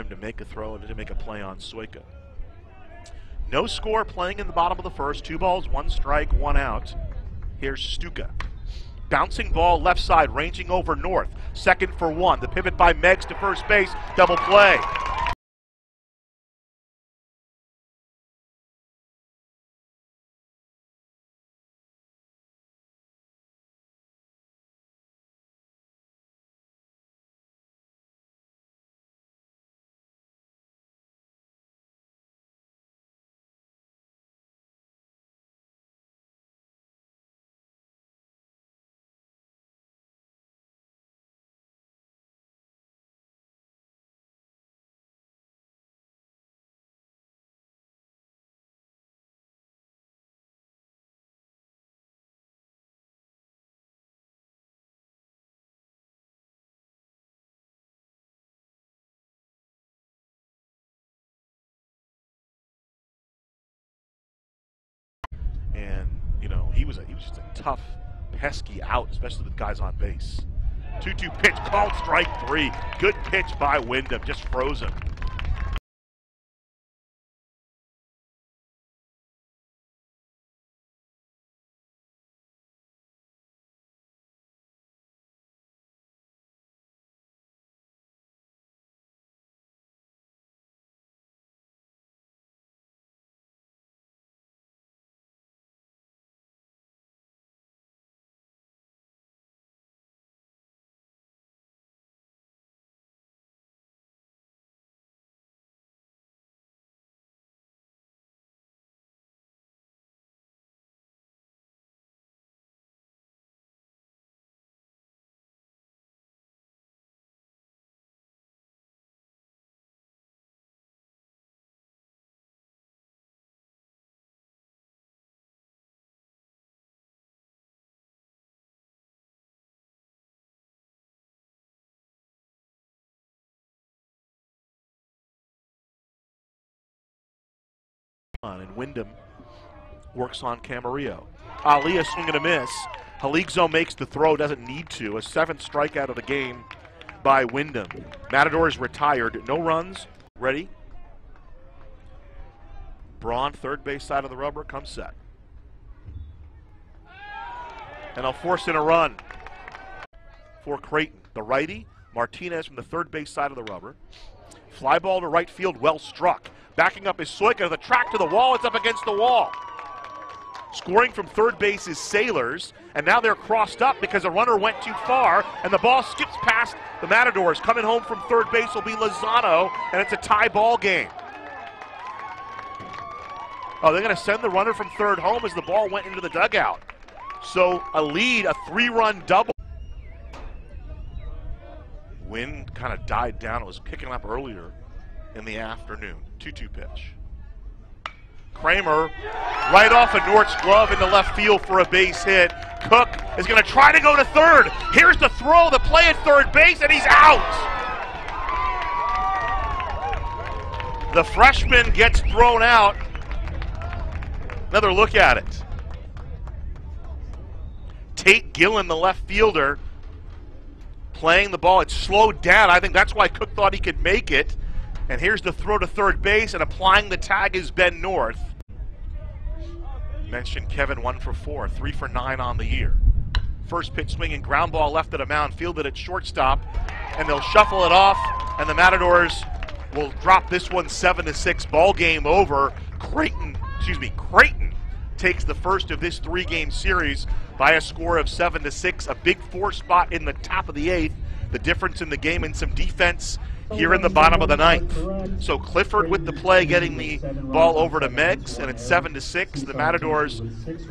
him to make a throw and to make a play on Soika. No score playing in the bottom of the first. Two balls, one strike, one out. Here's Stuka. Bouncing ball left side, ranging over North. Second for one. The pivot by Meggs to first base. Double play. Was a, he was just a tough, pesky out, especially with guys on base. Two-two pitch called strike three. Good pitch by Wyndham, just froze him. And Wyndham works on Camarillo. Ali a swing and a miss. Haligzo makes the throw, doesn't need to. A seventh strikeout of the game by Wyndham. Matador is retired. No runs. Ready? Braun, third base side of the rubber, comes set. And I'll force in a run for Creighton. The righty, Martinez from the third base side of the rubber. Fly ball to right field, well struck. Backing up is Soika. The track to the wall. It's up against the wall. Scoring from third base is Sailors, and now they're crossed up because a runner went too far, and the ball skips past the Matadors. Coming home from third base will be Lozano, and it's a tie ball game. Oh, they're going to send the runner from third home as the ball went into the dugout. So a lead, a three-run double. Wind kind of died down. It was picking up earlier in the afternoon. 2 2 pitch. Kramer right off of North's glove into left field for a base hit. Cook is going to try to go to third. Here's the throw, the play at third base, and he's out. The freshman gets thrown out. Another look at it. Tate Gillen, the left fielder, playing the ball. It slowed down. I think that's why Cook thought he could make it. And here's the throw to third base, and applying the tag is Ben North. Mentioned Kevin one for four, three for nine on the year. First pitch swinging, ground ball left at a mound, fielded at shortstop, and they'll shuffle it off, and the Matadors will drop this one seven to six. Ball game over. Creighton, excuse me, Creighton takes the first of this three-game series by a score of seven to six. A big four spot in the top of the eighth. The difference in the game and some defense here in the bottom of the ninth. So Clifford with the play, getting the ball over to Meggs, and it's seven to six. The Matadors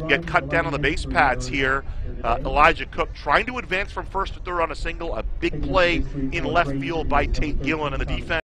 get cut down on the base pads here. Uh, Elijah Cook trying to advance from first to third on a single. A big play in left field by Tate Gillen and the defense.